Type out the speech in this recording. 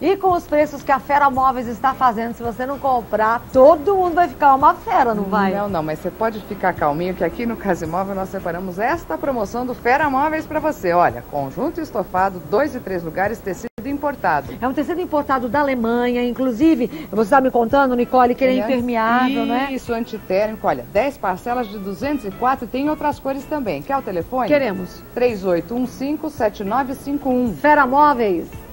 E com os preços que a Fera Móveis está fazendo, se você não comprar, todo mundo vai ficar uma fera, não vai? Não, não, mas você pode ficar calminho que aqui no Casa Imóvel nós separamos esta promoção do Fera Móveis para você. Olha, conjunto estofado, dois e três lugares, tecido importado. É um tecido importado da Alemanha, inclusive, você está me contando, Nicole, que ele é impermeável, né? Isso, antitérmico. Olha, 10 parcelas de 204 e tem outras cores também. Quer o telefone? Queremos. 3815-7951. Fera Móveis.